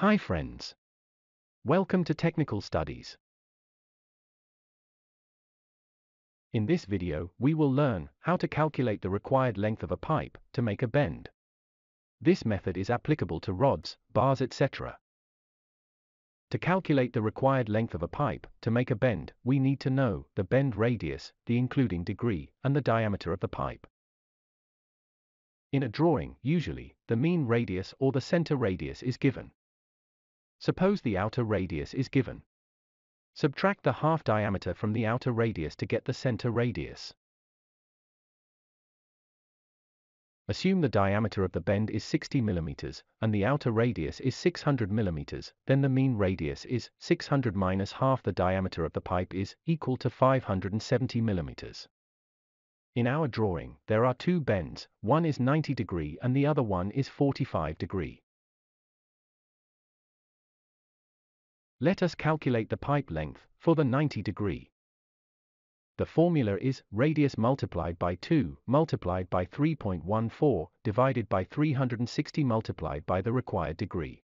Hi friends. Welcome to Technical Studies. In this video, we will learn how to calculate the required length of a pipe to make a bend. This method is applicable to rods, bars etc. To calculate the required length of a pipe to make a bend, we need to know the bend radius, the including degree, and the diameter of the pipe. In a drawing, usually, the mean radius or the center radius is given. Suppose the outer radius is given. Subtract the half diameter from the outer radius to get the center radius. Assume the diameter of the bend is 60 mm, and the outer radius is 600 mm, then the mean radius is 600 minus half the diameter of the pipe is equal to 570 mm. In our drawing, there are two bends, one is 90 degree and the other one is 45 degree. Let us calculate the pipe length for the 90 degree. The formula is radius multiplied by 2 multiplied by 3.14 divided by 360 multiplied by the required degree.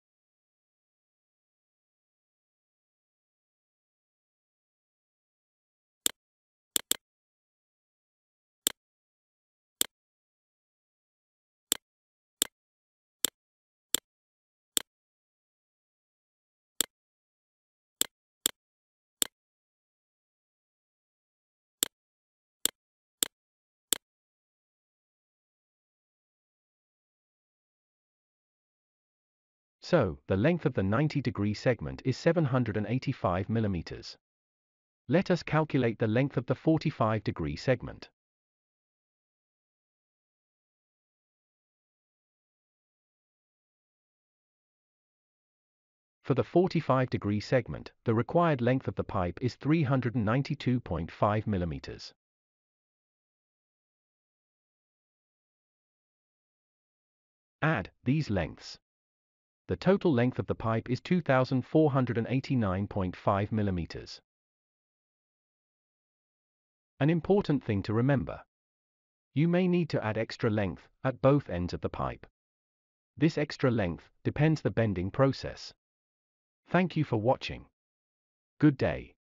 So, the length of the 90 degree segment is 785 millimeters. Let us calculate the length of the 45 degree segment. For the 45 degree segment, the required length of the pipe is 392.5 mm. Add these lengths. The total length of the pipe is 2489.5 millimeters. An important thing to remember. You may need to add extra length at both ends of the pipe. This extra length depends the bending process. Thank you for watching. Good day.